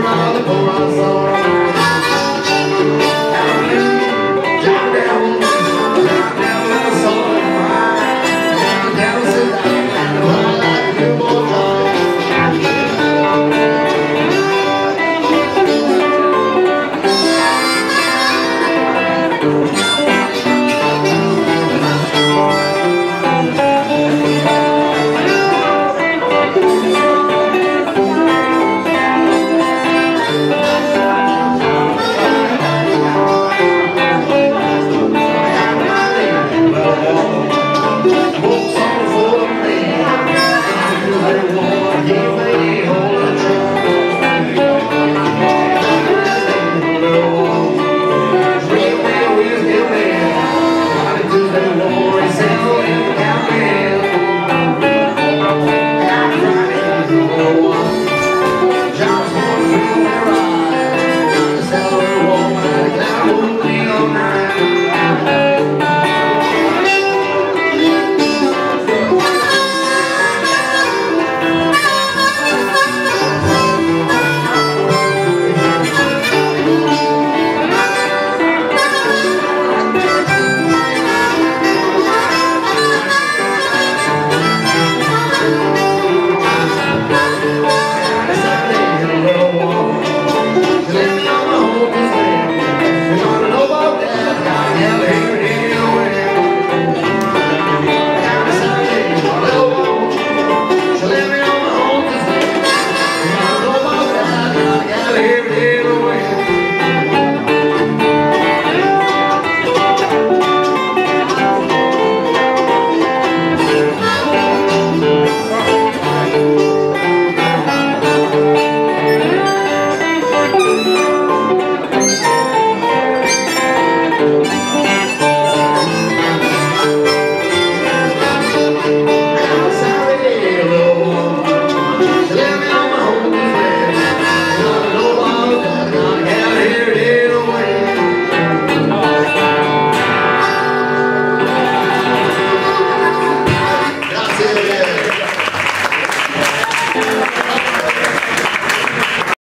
around the corner,